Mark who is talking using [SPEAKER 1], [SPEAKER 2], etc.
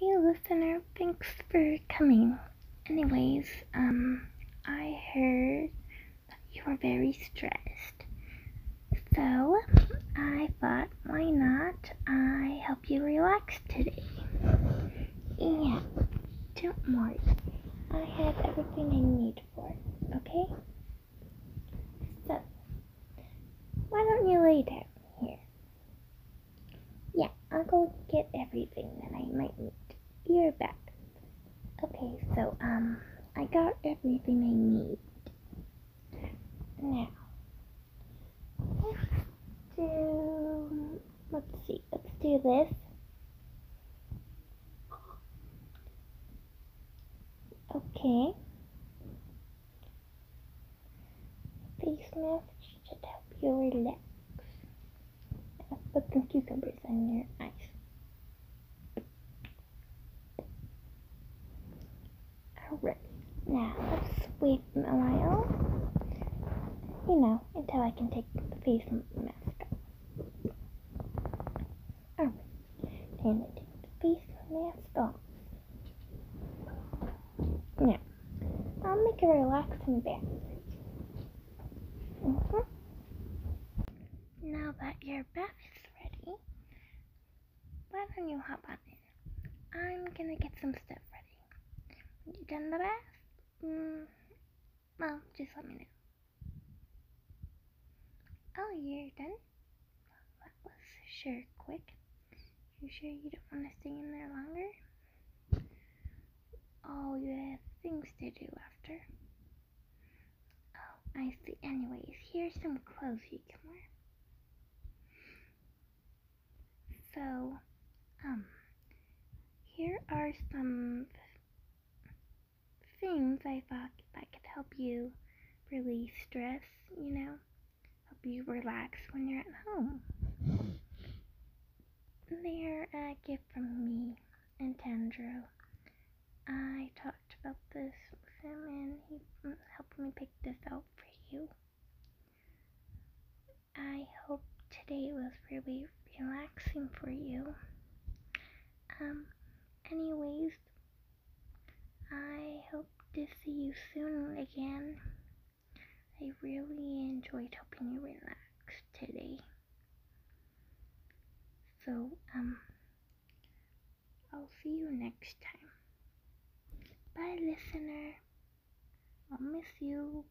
[SPEAKER 1] Hey listener, thanks for coming. Anyways, um, I heard that you were very stressed. So, I thought, why not I help you relax today? Yeah, don't worry. I have everything I need for it, okay? So, why don't you lay down here? Yeah, I'll go get everything that I might need. You're back. Okay, so, um, I got everything I need. Now, let's do, let's see, let's do this. Okay. Face mask should help you relax. Put some cucumbers on your eyes. Alright, now wait a while. You know, until I can take the face mask off. Alright, take the face mask off. Now, I'll make a relaxing bath. Mhm. Now that your bath is ready, why don't you hop on in? I'm gonna get some stuff ready. You're done the bath, mm, well, just let me know. Oh, you're done? That was sure quick. You sure you don't want to stay in there longer? Oh, you have things to do after. Oh, I see. Anyways, here's some clothes you can wear. So, um, here are some things I thought that could help you release stress, you know, help you relax when you're at home. They're a gift from me and Tanjiro. I talked about this with him and he helped me pick this out for you. I hope today was really relaxing for you. Um, to see you soon again. I really enjoyed helping you relax today. So, um, I'll see you next time. Bye, listener. I'll miss you.